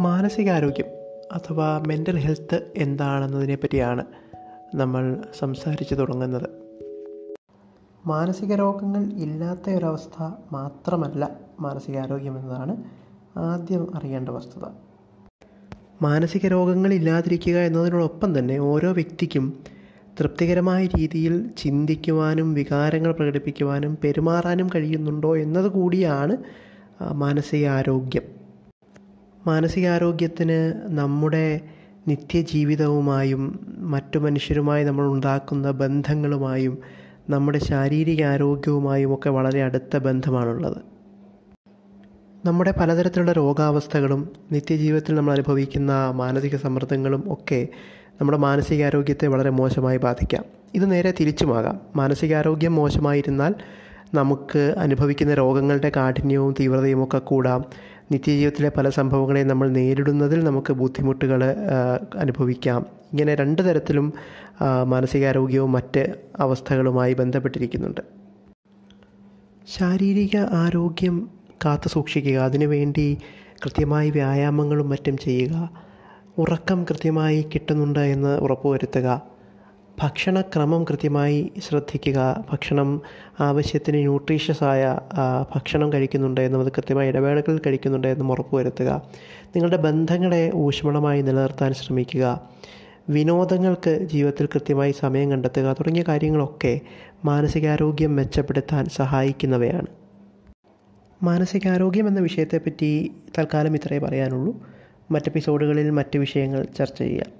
മാനസികാരോഗ്യം അഥവാ mental health എന്താണെന്നതിനെ പറ്റിയാണ് നമ്മൾ സംസാരിച്ചു തുടങ്ങുന്നത്. മാനസിക രോഗങ്ങൾ ഇല്ലാത്ത ഒരവസ്ഥ മാത്രമല്ല മാനസികാരോഗ്യം എന്നതാണ് ആദ്യം അറിയേണ്ട വസ്തുത. മാനസിക രോഗങ്ങൾ ഇല്ലാതിരിക്കുക എന്നതിനോടൊപ്പം തന്നെ ഓരോ വ്യക്തിക്കും തൃപ്തികരമായ രീതിയിൽ ചിന്തിക്കുവാനും വികാരങ്ങൾ പ്രകടിപ്പിക്കുവാനും പെരുമാറാനും കഴിയുന്നുണ്ടോ എന്നത് കൂടിയാണ് മാനസികാരോഗ്യം. മാനസികാരോഗ്യത്തിന് നമ്മുടെ നിത്യജീവിതവുമായും മറ്റു മനുഷ്യരുമായി നമ്മൾ ഉണ്ടാക്കുന്ന ബന്ധങ്ങളുമായും നമ്മുടെ ശാരീരിക ആരോഗ്യവുമായും ഒക്കെ വളരെ അടുത്ത ബന്ധമാണുള്ളത്. നമ്മുടെ പലതരത്തിലുള്ള രോഗാവസ്ഥകളും നിത്യജീവിതത്തിൽ നമ്മൾ അനുഭവിക്കുന്ന മാനസിക സമ്മർദ്ദങ്ങളും ഒക്കെ നമ്മുടെ മാനസികാരോഗ്യത്തെ വളരെ മോശമായി ബാധിക്കാം. ഇത് നേരെ തിരിച്ചുമാകാം. മാനസികാരോഗ്യം മോശമായിരുന്നാൽ നമുക്ക് അനുഭവിക്കുന്ന രോഗങ്ങളുടെ കാഠിന്യവും തീവ്രതയും ഒക്കെ കൂടാം. നിത്യജീവിതത്തിലെ പല സംഭവങ്ങളെയും നമ്മൾ നേരിടുന്നതിൽ നമുക്ക് ബുദ്ധിമുട്ടുകൾ അനുഭവിക്കാം. ഇങ്ങനെ രണ്ട് തരത്തിലും മാനസികാരോഗ്യവും മറ്റ് അവസ്ഥകളുമായി ബന്ധപ്പെട്ടിരിക്കുന്നുണ്ട്. ശാരീരിക ആരോഗ്യം കാത്തു സൂക്ഷിക്കുക അതിനുവേണ്ടി കൃത്യമായി വ്യായാമങ്ങളും മറ്റും ചെയ്യുക ഉറക്കം കൃത്യമായി കിട്ടുന്നുണ്ട് എന്ന് ഉറപ്പുവരുത്തുക ഭക്ഷണക്രമം കൃത്യമായി ശ്രദ്ധിക്കുക ഭക്ഷണം ആവശ്യത്തിന് ന്യൂട്രീഷ്യസായ ഭക്ഷണം കഴിക്കുന്നുണ്ട് എന്നും അത് കൃത്യമായ ഇടവേളകളിൽ കഴിക്കുന്നുണ്ട് എന്നും ഉറപ്പുവരുത്തുക നിങ്ങളുടെ ബന്ധങ്ങളെ ഊഷ്മളമായി നിലനിർത്താൻ ശ്രമിക്കുക. വിനോദങ്ങൾക്ക് ജീവിതത്തിൽ കൃത്യമായി സമയം കണ്ടെത്തുക തുടങ്ങിയ കാര്യങ്ങളൊക്കെ മാനസികാരോഗ്യം മെച്ചപ്പെടുത്താൻ സഹായിക്കുന്നവയാണ്. മാനസികാരോഗ്യം എന്ന വിഷയത്തെപ്പറ്റി തൽക്കാലം ഇത്രയേ പറയാനുള്ളൂ. മറ്റെപ്പിസോഡുകളിൽ മറ്റ് വിഷയങ്ങൾ ചർച്ച ചെയ്യാം.